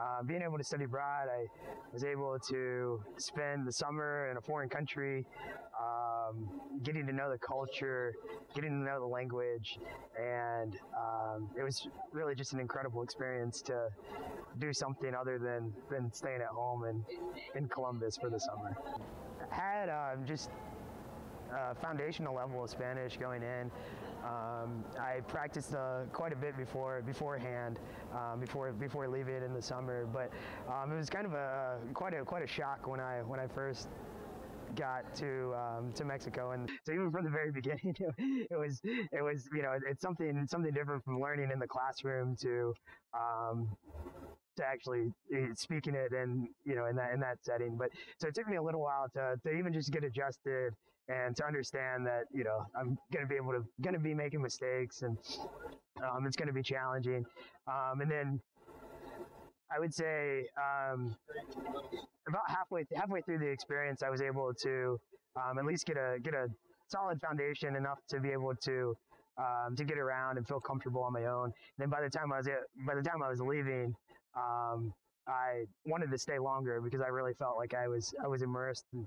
uh, being able to study abroad, I was able to spend the summer in a foreign country, um, getting to know the culture, getting to know the language, and um, it was really just an incredible experience to do something other than, than staying at home in, in Columbus for the summer. Had um, just a foundational level of Spanish going in. Um, I practiced uh, quite a bit before beforehand, um, before before leaving in the summer. But um, it was kind of a quite a quite a shock when I when I first got to um, to Mexico, and so even from the very beginning, it was it was you know it's something something different from learning in the classroom to um, to actually eh, speaking it and you know in that in that setting. But so it took me a little while to to even just get adjusted and to understand that you know I'm going to be able to going to be making mistakes and um, it's going to be challenging. Um, and then I would say um, about halfway halfway through the experience, I was able to um, at least get a get a solid foundation enough to be able to um, to get around and feel comfortable on my own. And then by the time I was by the time I was leaving, um, I wanted to stay longer because I really felt like I was I was immersed and